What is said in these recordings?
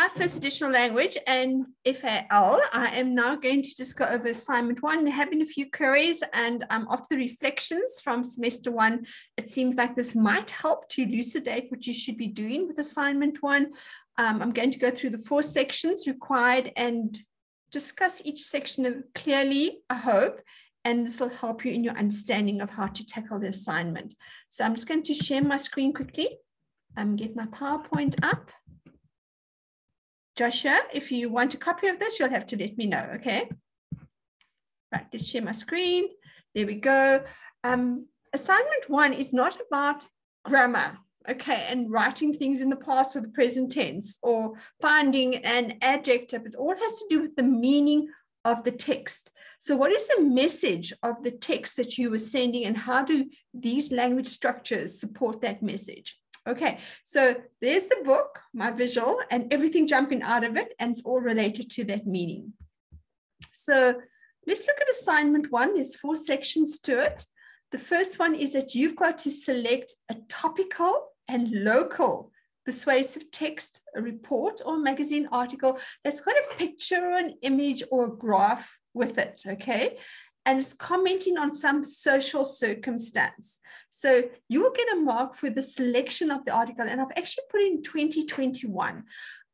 Hi, First Additional Language and FAL. I am now going to just go over assignment one. There have been a few queries and um, after the reflections from semester one, it seems like this might help to elucidate what you should be doing with assignment one. Um, I'm going to go through the four sections required and discuss each section clearly, I hope, and this will help you in your understanding of how to tackle the assignment. So I'm just going to share my screen quickly, um, get my PowerPoint up. Joshua, if you want a copy of this, you'll have to let me know, okay? Right, let's share my screen. There we go. Um, assignment one is not about grammar, okay, and writing things in the past or the present tense or finding an adjective. It all has to do with the meaning of the text. So what is the message of the text that you were sending and how do these language structures support that message? Okay, so there's the book, my visual, and everything jumping out of it, and it's all related to that meaning. So let's look at assignment one. There's four sections to it. The first one is that you've got to select a topical and local persuasive text, a report or magazine article that's got a picture or an image or a graph with it, okay? And it's commenting on some social circumstance. So you will get a mark for the selection of the article. And I've actually put in 2021.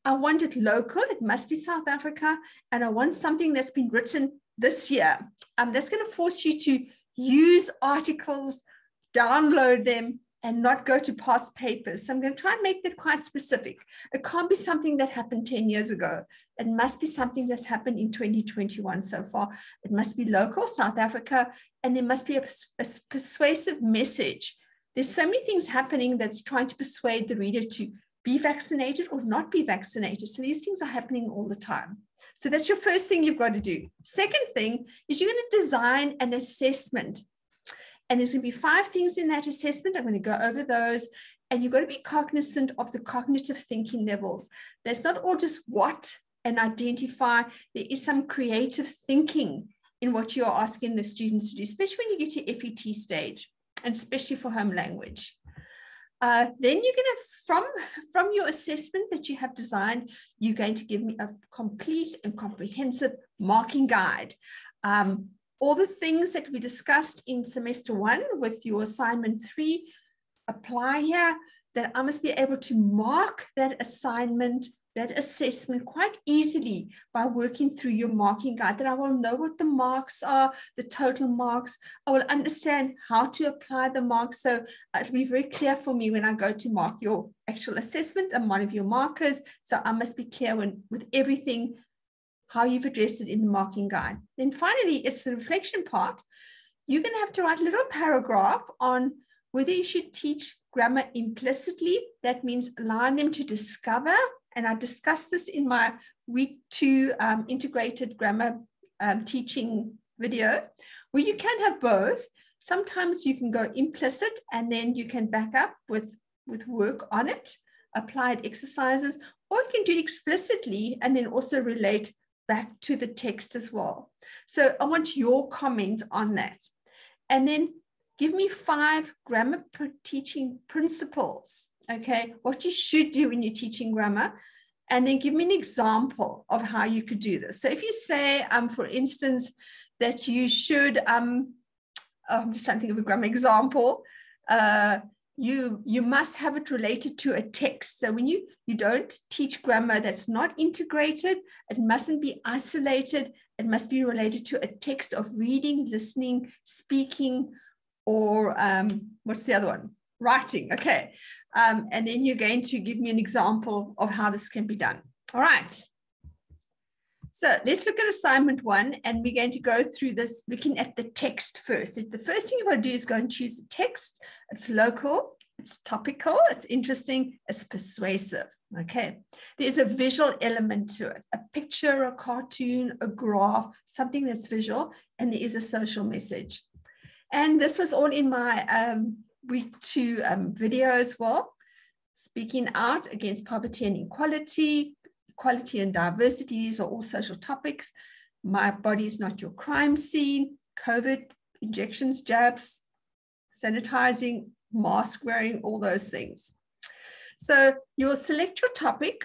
I want it local, it must be South Africa, and I want something that's been written this year. Um, that's going to force you to use articles, download them, and not go to past papers. So I'm going to try and make that quite specific. It can't be something that happened 10 years ago. It must be something that's happened in 2021 so far. It must be local, South Africa, and there must be a, a persuasive message. There's so many things happening that's trying to persuade the reader to be vaccinated or not be vaccinated. So these things are happening all the time. So that's your first thing you've got to do. Second thing is you're going to design an assessment and there's going to be five things in that assessment. I'm going to go over those. And you've got to be cognizant of the cognitive thinking levels. That's not all just what and identify. There is some creative thinking in what you're asking the students to do, especially when you get to FET stage, and especially for home language. Uh, then you're going to, from, from your assessment that you have designed, you're going to give me a complete and comprehensive marking guide. Um, all the things that we discussed in semester one with your assignment three apply here, that I must be able to mark that assignment, that assessment quite easily by working through your marking guide, that I will know what the marks are, the total marks. I will understand how to apply the marks. So it'll be very clear for me when I go to mark your actual assessment and one of your markers. So I must be clear when, with everything how you've addressed it in the marking guide. Then finally, it's the reflection part. You're going to have to write a little paragraph on whether you should teach grammar implicitly. That means allowing them to discover. And I discussed this in my week two um, integrated grammar um, teaching video, where you can have both. Sometimes you can go implicit and then you can back up with, with work on it, applied exercises, or you can do it explicitly and then also relate back to the text as well. So I want your comment on that. And then give me five grammar teaching principles, okay? What you should do when you're teaching grammar. And then give me an example of how you could do this. So if you say, um, for instance, that you should, um, oh, I'm just trying to think of a grammar example. Uh, you you must have it related to a text. So when you you don't teach grammar that's not integrated it mustn't be isolated. It must be related to a text of reading listening speaking or um, what's the other one? Writing okay. Um, and then you're going to give me an example of how this can be done. All right so let's look at assignment one, and we're going to go through this looking at the text first. The first thing you've got to do is go and choose a text. It's local, it's topical, it's interesting, it's persuasive. Okay, there's a visual element to it a picture, a cartoon, a graph, something that's visual, and there is a social message. And this was all in my um, week two um, video as well. Speaking out against poverty and inequality, equality and diversity, these are all social topics. My body is not your crime scene, COVID, injections, jabs, sanitizing, mask wearing, all those things. So you'll select your topic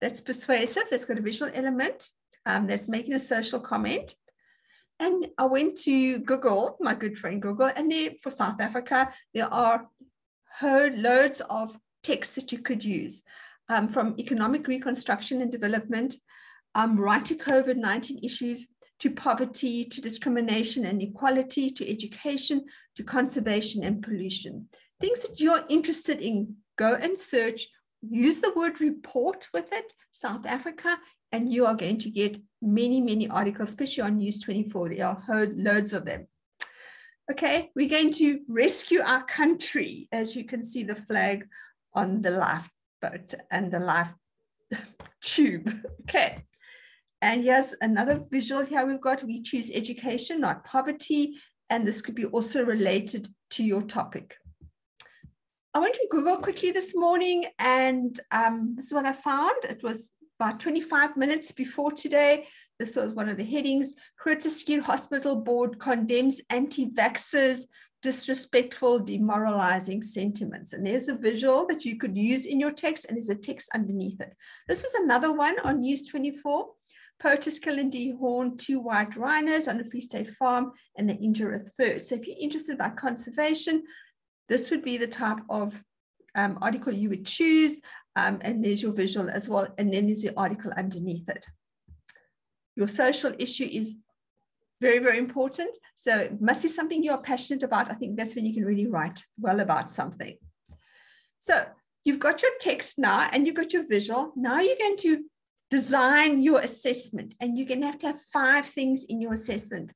that's persuasive, that's got a visual element, um, that's making a social comment. And I went to Google, my good friend Google, and there for South Africa, there are loads of texts that you could use um, from economic reconstruction and development, um, right to COVID 19 issues, to poverty, to discrimination and equality, to education, to conservation and pollution. Things that you're interested in, go and search, use the word report with it, South Africa, and you are going to get many, many articles, especially on News 24. There are loads of them. Okay, we're going to rescue our country. As you can see the flag on the lifeboat and the life tube. Okay, and here's another visual here we've got, we choose education, not poverty. And this could be also related to your topic. I went to Google quickly this morning and um, this is what I found. It was about 25 minutes before today. This was one of the headings. Schuur Hospital Board condemns anti-vaxxers disrespectful, demoralizing sentiments. And there's a visual that you could use in your text, and there's a text underneath it. This was another one on News 24. POTUS killing dehorn two white rhinos on a Free State farm, and they injure a third. So if you're interested about conservation, this would be the type of um, article you would choose. Um, and there's your visual as well. And then there's the article underneath it. Your social issue is very, very important. So it must be something you're passionate about. I think that's when you can really write well about something. So you've got your text now and you've got your visual. Now you're going to design your assessment and you're going to have to have five things in your assessment.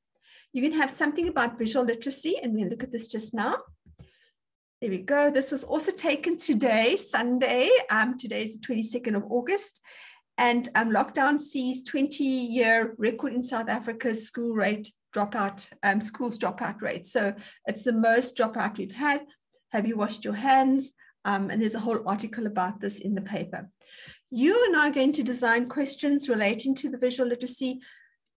You can have something about visual literacy and we'll look at this just now. There we go. This was also taken today, Sunday. Um, today is the 22nd of August. And um, lockdown sees 20 year record in South Africa's school rate dropout, um, schools dropout rate. So it's the most dropout we've had. Have you washed your hands? Um, and there's a whole article about this in the paper. You are now going to design questions relating to the visual literacy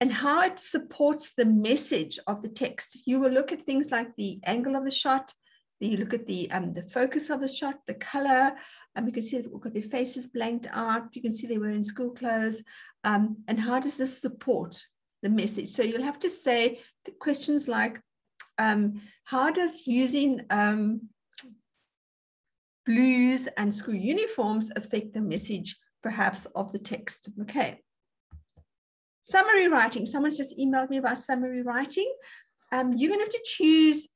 and how it supports the message of the text. You will look at things like the angle of the shot, you look at the um, the focus of the shot, the color, and we can see they've got their faces blanked out. You can see they were in school clothes. Um, and how does this support the message? So you'll have to say questions like, um, how does using um, blues and school uniforms affect the message perhaps of the text? Okay. Summary writing. Someone's just emailed me about summary writing. Um, you're going to have to choose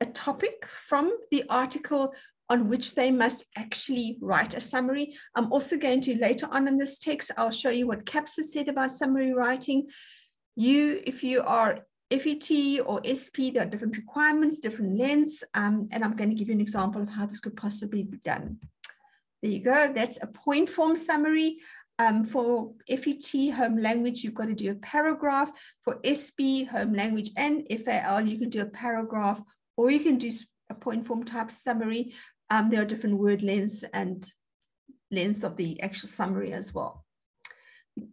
a topic from the article on which they must actually write a summary. I'm also going to later on in this text, I'll show you what CAPS has said about summary writing. You, if you are FET or SP, there are different requirements, different lengths, um, and I'm going to give you an example of how this could possibly be done. There you go. That's a point form summary. Um, for FET, home language, you've got to do a paragraph. For SP, home language, and FAL, you can do a paragraph or you can do a point form type summary. Um, there are different word lengths and lengths of the actual summary as well.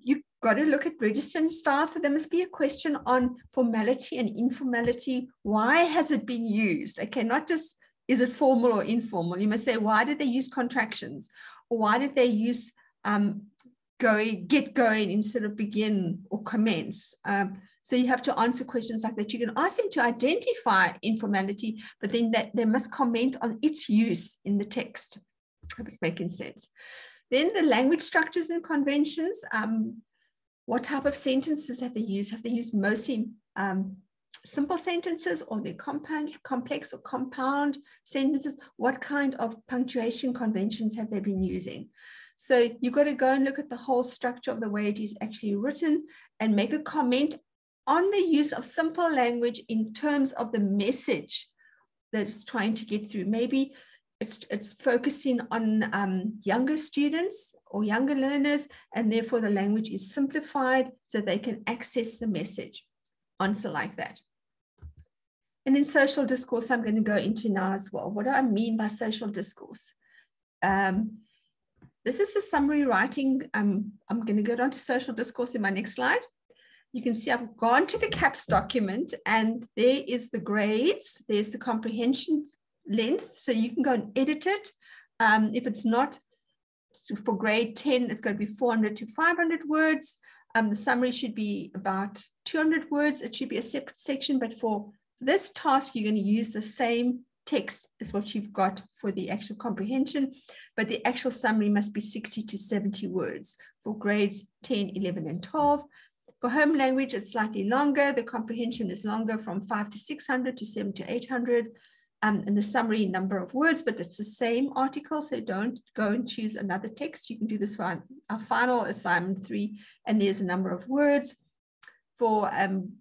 You've got to look at register and style. So there must be a question on formality and informality. Why has it been used? Okay, not just is it formal or informal. You must say, why did they use contractions? Or why did they use um, going, get going instead of begin or commence? Um, so you have to answer questions like that. You can ask them to identify informality, but then that they must comment on its use in the text. Hope it's making sense. Then the language structures and conventions. Um, what type of sentences have they used? Have they used mostly um, simple sentences or they compound, complex or compound sentences? What kind of punctuation conventions have they been using? So you've got to go and look at the whole structure of the way it is actually written and make a comment on the use of simple language in terms of the message that it's trying to get through. Maybe it's, it's focusing on um, younger students or younger learners, and therefore the language is simplified so they can access the message. Answer like that. And then social discourse, I'm going to go into now as well. What do I mean by social discourse? Um, this is the summary writing. Um, I'm going to go on to social discourse in my next slide you can see I've gone to the CAPS document and there is the grades, there's the comprehension length. So you can go and edit it. Um, if it's not So for grade 10, it's going to be 400 to 500 words. Um, the summary should be about 200 words. It should be a separate section, but for this task, you're going to use the same text as what you've got for the actual comprehension, but the actual summary must be 60 to 70 words for grades 10, 11, and 12. For home language, it's slightly longer. The comprehension is longer from five to 600 to seven to 800. Um, and the summary number of words, but it's the same article. So don't go and choose another text. You can do this for our, final assignment three, and there's a number of words. For um,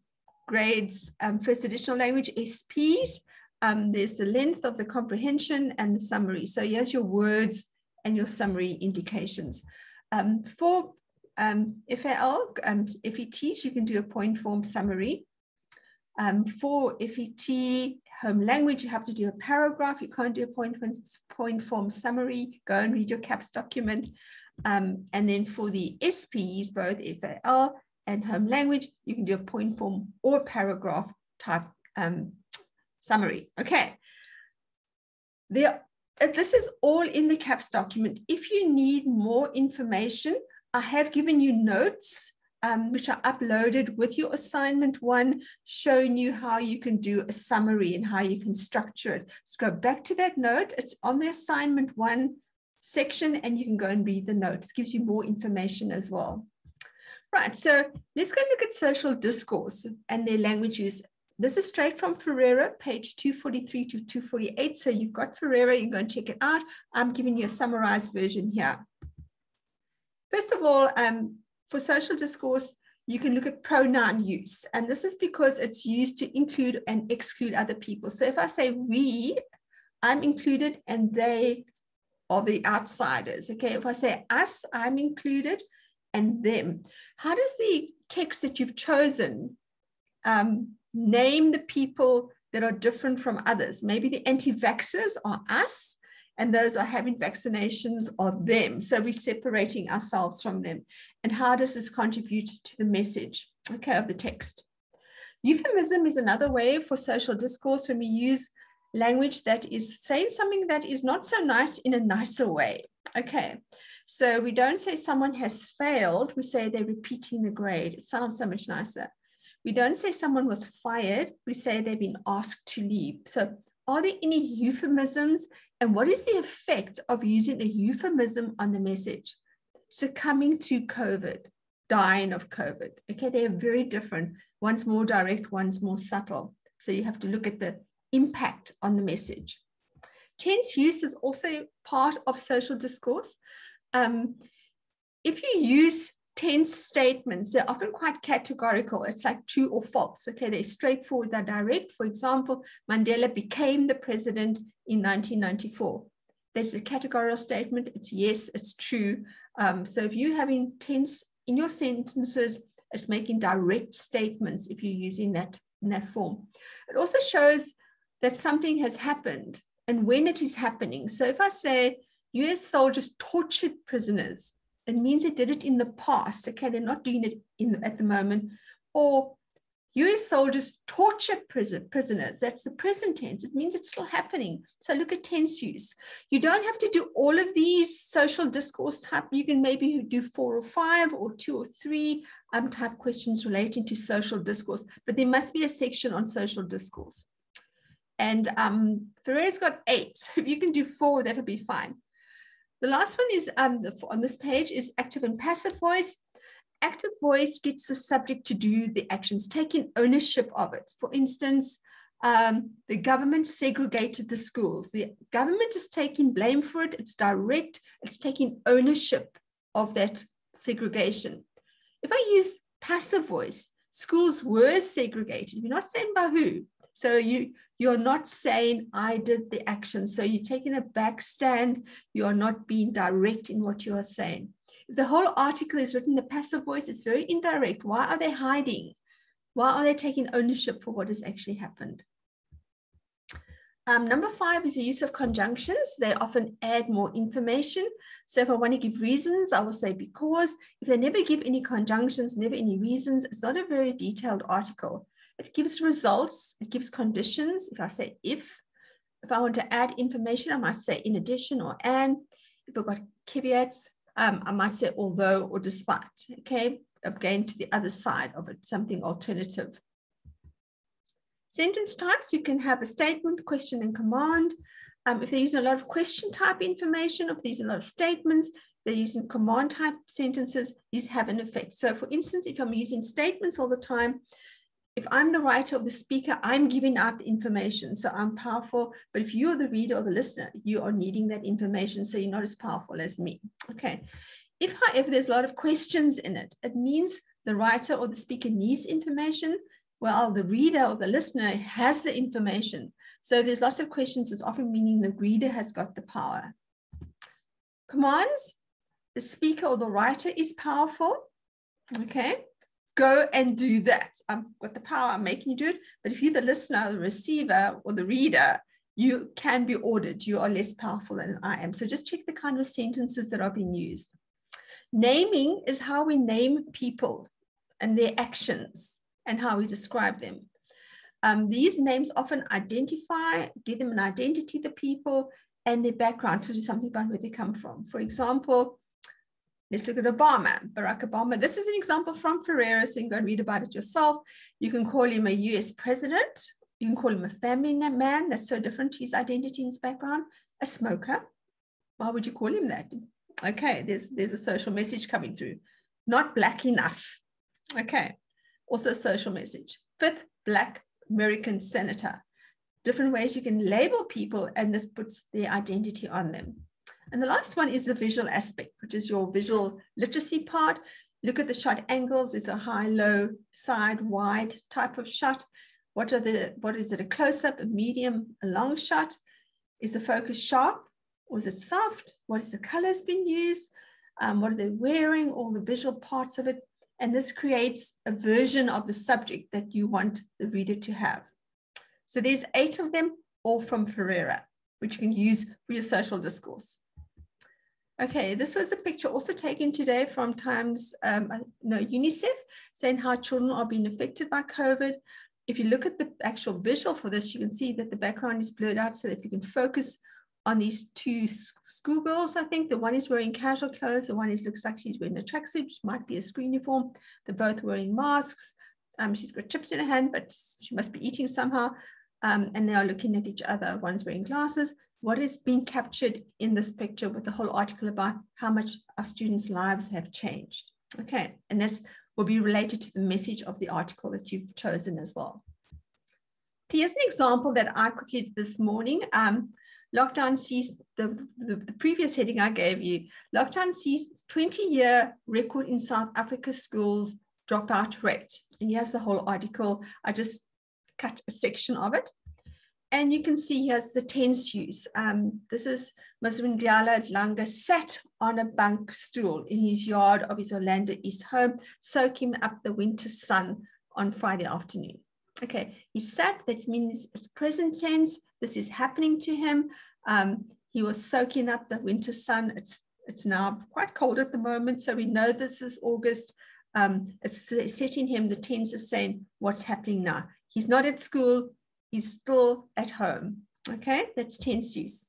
grades, um, first additional language, SPs, um, there's the length of the comprehension and the summary. So here's your words and your summary indications. Um, for um, FAL, um, you can do a point form summary. Um, for FET home language, you have to do a paragraph. You can't do a point, point form summary. Go and read your CAPS document. Um, and then for the SPs, both FAL and home language, you can do a point form or paragraph type um, summary. Okay. There, this is all in the CAPS document. If you need more information, I have given you notes um, which are uploaded with your assignment one, showing you how you can do a summary and how you can structure it. So go back to that note. It's on the assignment one section and you can go and read the notes. It gives you more information as well. Right, so let's go look at social discourse and their language use. This is straight from Ferreira, page 243 to 248. So you've got Ferreira, you can go and check it out. I'm giving you a summarized version here. First of all, um, for social discourse, you can look at pronoun use. And this is because it's used to include and exclude other people. So if I say we, I'm included and they are the outsiders. Okay, if I say us, I'm included and them. How does the text that you've chosen um, name the people that are different from others? Maybe the anti-vaxxers are us and those are having vaccinations are them. So we're separating ourselves from them. And how does this contribute to the message, okay, of the text? Euphemism is another way for social discourse when we use language that is saying something that is not so nice in a nicer way. Okay, so we don't say someone has failed, we say they're repeating the grade. It sounds so much nicer. We don't say someone was fired, we say they've been asked to leave. So are there any euphemisms and what is the effect of using a euphemism on the message? Succumbing to COVID, dying of COVID. Okay, they are very different. One's more direct, one's more subtle. So you have to look at the impact on the message. Tense use is also part of social discourse. Um, if you use tense statements, they're often quite categorical. It's like true or false. Okay, they're straightforward, they're direct. For example, Mandela became the president in 1994. That's a categorical statement. It's yes, it's true. Um, so if you have intense in your sentences, it's making direct statements if you're using that in that form. It also shows that something has happened and when it is happening. So if I say US soldiers tortured prisoners, it means they did it in the past. Okay, they're not doing it in at the moment. Or US soldiers torture prison, prisoners. That's the present tense. It means it's still happening. So look at tense use. You don't have to do all of these social discourse type. You can maybe do four or five or two or three um, type questions relating to social discourse, but there must be a section on social discourse. And um, Ferreira's got eight. If you can do four, that'll be fine. The last one is um, on this page is active and passive voice. Active voice gets the subject to do the actions, taking ownership of it. For instance, um, the government segregated the schools. The government is taking blame for it. It's direct. It's taking ownership of that segregation. If I use passive voice, schools were segregated. You're not saying by who. So you you're not saying I did the action. So you're taking a back stand. You are not being direct in what you are saying. If the whole article is written in the passive voice, it's very indirect. Why are they hiding? Why are they taking ownership for what has actually happened? Um, number five is the use of conjunctions. They often add more information. So if I want to give reasons, I will say because. If they never give any conjunctions, never any reasons, it's not a very detailed article. It gives results, it gives conditions. If I say if, if I want to add information, I might say in addition or and. if I've got caveats, um, I might say although or despite, okay? Going to the other side of it, something alternative. Sentence types, you can have a statement, question, and command. Um, if they're using a lot of question type information, if they're using a lot of statements, they're using command type sentences, these have an effect. So for instance, if I'm using statements all the time, if I'm the writer or the speaker, I'm giving out the information. So I'm powerful. But if you're the reader or the listener, you are needing that information. So you're not as powerful as me. Okay. If, however, there's a lot of questions in it, it means the writer or the speaker needs information. Well, the reader or the listener has the information. So if there's lots of questions, it's often meaning the reader has got the power. Commands, the speaker or the writer is powerful. Okay go and do that. I've got the power, I'm making you do it. But if you're the listener, the receiver, or the reader, you can be ordered. You are less powerful than I am. So just check the kind of sentences that are being used. Naming is how we name people and their actions and how we describe them. Um, these names often identify, give them an identity, the people, and their background to do something about where they come from. For example, Let's look at Obama, Barack Obama. This is an example from Ferreira, so you can go and read about it yourself. You can call him a US president. You can call him a family man. That's so different to his identity and his background. A smoker. Why would you call him that? Okay, there's, there's a social message coming through. Not black enough. Okay, also a social message. Fifth, black American senator. Different ways you can label people, and this puts their identity on them. And the last one is the visual aspect, which is your visual literacy part. Look at the shot angles. Is a high, low, side, wide type of shot. What are the, what is it, a close-up, a medium, a long shot? Is the focus sharp or is it soft? What is the colors being used? Um, what are they wearing? All the visual parts of it. And this creates a version of the subject that you want the reader to have. So there's eight of them, all from Ferreira, which you can use for your social discourse. Okay, this was a picture also taken today from Times, um, no, UNICEF, saying how children are being affected by COVID. If you look at the actual visual for this, you can see that the background is blurred out so that you can focus on these two schoolgirls, I think. The one is wearing casual clothes, the one is looks like she's wearing a tracksuit, which might be a school uniform. They're both wearing masks. Um, she's got chips in her hand, but she must be eating somehow. Um, and they are looking at each other. One's wearing glasses, what is being captured in this picture with the whole article about how much our students' lives have changed. Okay, and this will be related to the message of the article that you've chosen as well. Here's an example that I quickly did this morning. Um, lockdown sees the, the, the, previous heading I gave you. Lockdown sees 20 year record in South Africa schools dropout rate. And here's the whole article. I just cut a section of it. And you can see here's the tense use. Um, this is Mazwindala Langa sat on a bunk stool in his yard of his Orlando East home, soaking up the winter sun on Friday afternoon. Okay, he sat, that means it's present tense. This is happening to him. Um, he was soaking up the winter sun. It's, it's now quite cold at the moment, so we know this is August. Um, it's setting him, the tense is saying what's happening now. He's not at school, He's still at home. Okay, that's tense use.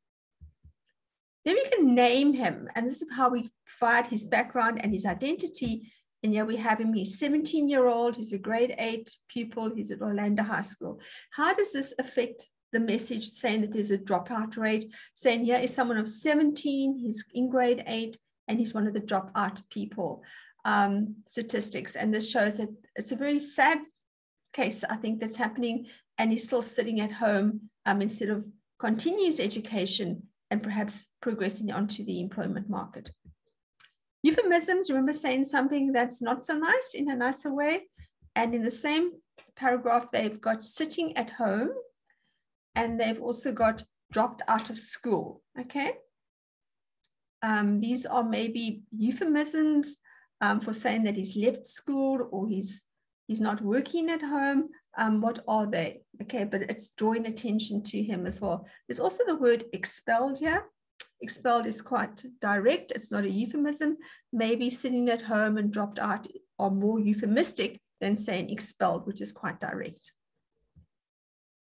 Then we can name him, and this is how we provide his background and his identity. And here we have him, he's 17 year old, he's a grade eight pupil, he's at Orlando High School. How does this affect the message saying that there's a dropout rate? Saying here is someone of 17, he's in grade eight, and he's one of the dropout people um, statistics. And this shows that it's a very sad case, I think, that's happening and he's still sitting at home um, instead of continues education and perhaps progressing onto the employment market. Euphemisms, remember saying something that's not so nice in a nicer way. And in the same paragraph, they've got sitting at home and they've also got dropped out of school. Okay. Um, these are maybe euphemisms um, for saying that he's left school or he's he's not working at home um, what are they? Okay, but it's drawing attention to him as well. There's also the word expelled here. Expelled is quite direct. It's not a euphemism. Maybe sitting at home and dropped out are more euphemistic than saying expelled, which is quite direct.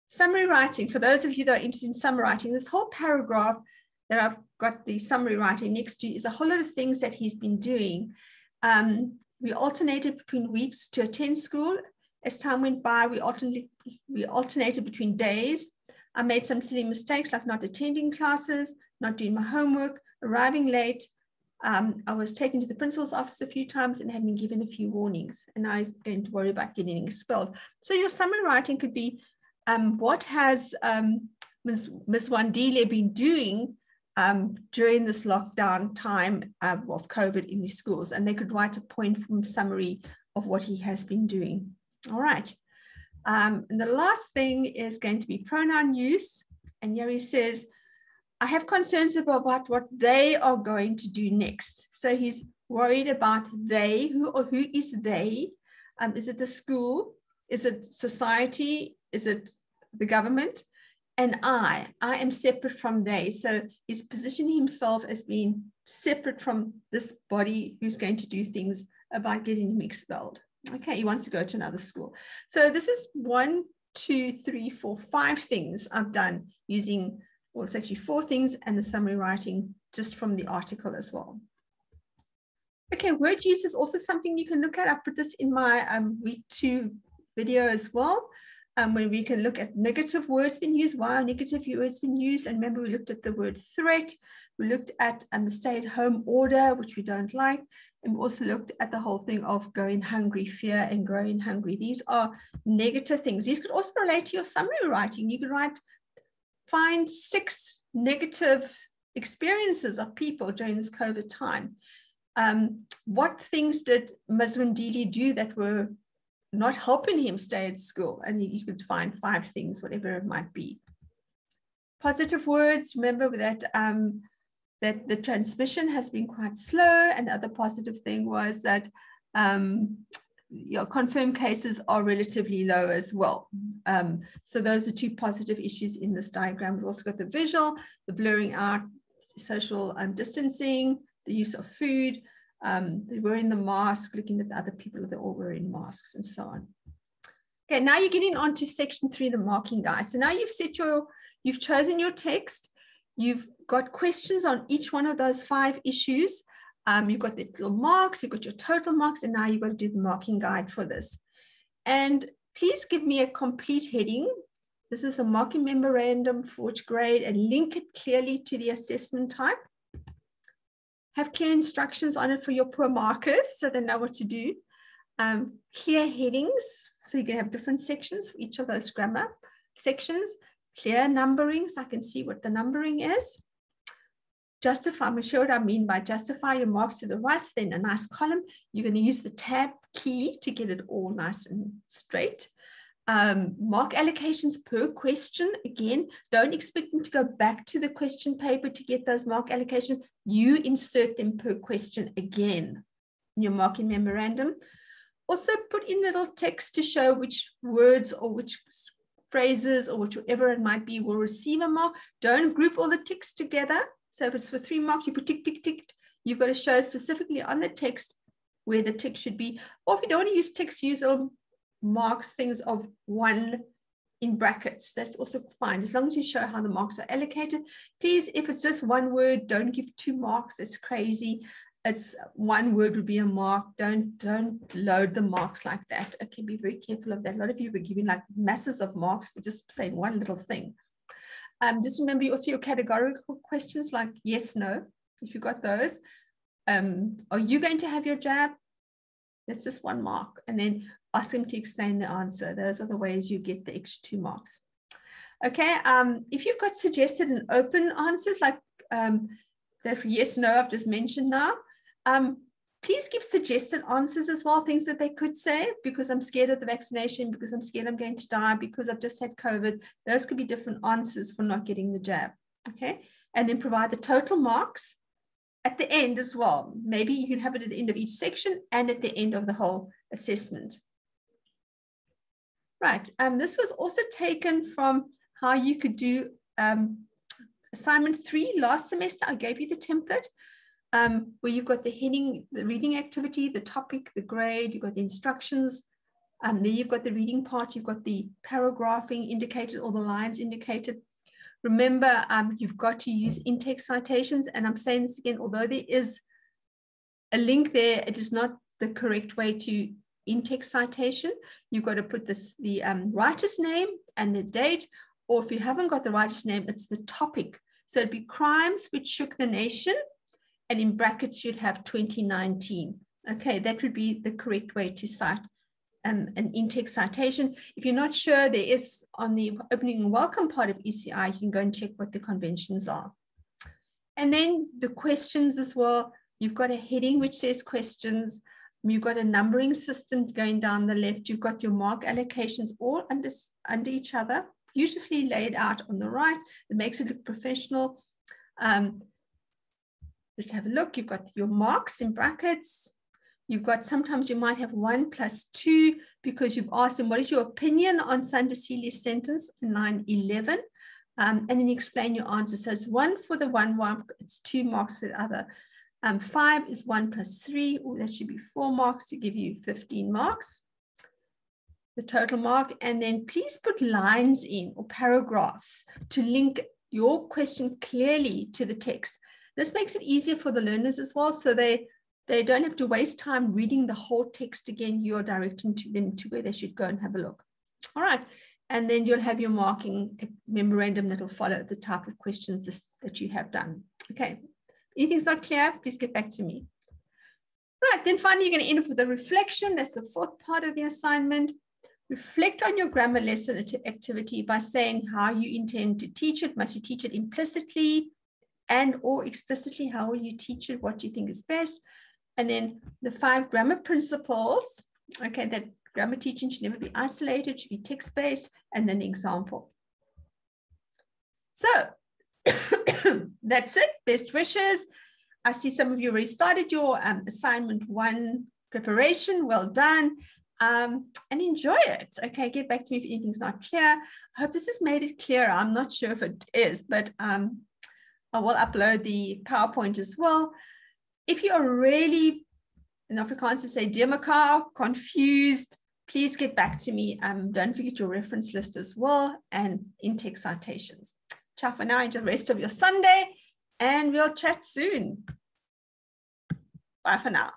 Summary writing, for those of you that are interested in summary writing, this whole paragraph that I've got the summary writing next to is a whole lot of things that he's been doing. Um, we alternated between weeks to attend school. As time went by, we we alternated between days. I made some silly mistakes like not attending classes, not doing my homework, arriving late. Um, I was taken to the principal's office a few times and had been given a few warnings. And I was going to worry about getting expelled. So your summary writing could be, um, what has um, Ms. Ms. Wandile been doing um, during this lockdown time uh, of COVID in the schools? And they could write a point from summary of what he has been doing. All right. Um, and the last thing is going to be pronoun use. And he says, I have concerns about what they are going to do next. So he's worried about they, who or who is they? Um, is it the school? Is it society? Is it the government? And I, I am separate from they. So he's positioning himself as being separate from this body who's going to do things about getting him expelled. Okay, he wants to go to another school. So this is one, two, three, four, five things I've done using well, it's actually four things and the summary writing just from the article as well. Okay, word use is also something you can look at. I put this in my um, week two video as well, um, where we can look at negative words being used, why negative words being used. And remember, we looked at the word threat. We looked at um, the stay-at-home order, which we don't like. And we also looked at the whole thing of going hungry, fear and growing hungry. These are negative things. These could also relate to your summary writing. You could write find six negative experiences of people during this COVID time. Um, what things did Mazwandili do that were not helping him stay at school? And you could find five things, whatever it might be. Positive words, remember that um, that the transmission has been quite slow. And the other positive thing was that um, your confirmed cases are relatively low as well. Um, so those are two positive issues in this diagram. We've also got the visual, the blurring out, social um, distancing, the use of food, um, wearing the mask, looking at the other people, they're all wearing masks and so on. Okay, now you're getting on to section three, the marking guide. So now you've set your, you've chosen your text, you've got questions on each one of those five issues, um, you've got the little marks, you've got your total marks, and now you've got to do the marking guide for this. And please give me a complete heading. This is a marking memorandum for which grade and link it clearly to the assessment type. Have clear instructions on it for your poor markers so they know what to do. Um, clear headings, so you can have different sections for each of those grammar sections. Clear numbering, so I can see what the numbering is justify, I'm going to show what I mean by justify your marks to the right, then a nice column. You're going to use the tab key to get it all nice and straight. Um, mark allocations per question. Again, don't expect them to go back to the question paper to get those mark allocations. You insert them per question again in your marking memorandum. Also put in little text to show which words or which phrases or whichever it might be will receive a mark. Don't group all the ticks together so if it's for three marks, you put tick, tick, tick. You've got to show specifically on the text where the tick should be. Or if you don't want to use ticks, use little marks, things of one in brackets. That's also fine, as long as you show how the marks are allocated. Please, if it's just one word, don't give two marks. It's crazy. It's one word would be a mark. Don't don't load the marks like that. Okay, be very careful of that. A lot of you were giving like masses of marks for just saying one little thing. Um, just remember also your categorical questions like yes, no, if you got those. Um, are you going to have your jab? That's just one mark. And then ask them to explain the answer. Those are the ways you get the extra two marks. Okay, um, if you've got suggested and open answers like um, that yes, no, I've just mentioned now, um, please give suggested answers as well, things that they could say, because I'm scared of the vaccination, because I'm scared I'm going to die, because I've just had COVID. Those could be different answers for not getting the jab. Okay. And then provide the total marks at the end as well. Maybe you can have it at the end of each section and at the end of the whole assessment. Right. Um, this was also taken from how you could do um, assignment three last semester. I gave you the template um, where you've got the heading, the reading activity, the topic, the grade, you've got the instructions, um, then you've got the reading part, you've got the paragraphing indicated or the lines indicated. Remember, um, you've got to use in-text citations. And I'm saying this again, although there is a link there, it is not the correct way to in-text citation. You've got to put this the um, writer's name and the date, or if you haven't got the writer's name, it's the topic. So it'd be crimes which shook the nation, and in brackets you'd have 2019. Okay, that would be the correct way to cite um, an in-text citation. If you're not sure, there is on the opening welcome part of ECI, you can go and check what the conventions are. And then the questions as well. You've got a heading which says questions. You've got a numbering system going down the left. You've got your mark allocations all under, under each other, beautifully laid out on the right. It makes it look professional. Um, let's have a look. You've got your marks in brackets. You've got, sometimes you might have one plus two because you've asked them, what is your opinion on Sandisili's sentence, line 11? Um, and then you explain your answer. So it's one for the one mark, it's two marks for the other. Um, five is one plus three, or that should be four marks to give you 15 marks, the total mark. And then please put lines in or paragraphs to link your question clearly to the text. This makes it easier for the learners as well. So they, they don't have to waste time reading the whole text again. You're directing to them to where they should go and have a look. All right. And then you'll have your marking memorandum that will follow the type of questions that you have done. Okay, anything's not clear, please get back to me. Right, then finally, you're going to end with a reflection. That's the fourth part of the assignment. Reflect on your grammar lesson activity by saying how you intend to teach it. Must you teach it implicitly and or explicitly? How will you teach it? What do you think is best? And then the five grammar principles, okay, that grammar teaching should never be isolated, should be text-based, and then example. So that's it. Best wishes. I see some of you already started your um, assignment one preparation. Well done. Um, and enjoy it. Okay, get back to me if anything's not clear. I hope this has made it clearer. I'm not sure if it is, but um, I will upload the PowerPoint as well. If you are really, in Afrikaans to say, deurmekaar, confused, please get back to me. Um, don't forget your reference list as well and in-text citations. Ciao for now. Enjoy the rest of your Sunday and we'll chat soon. Bye for now.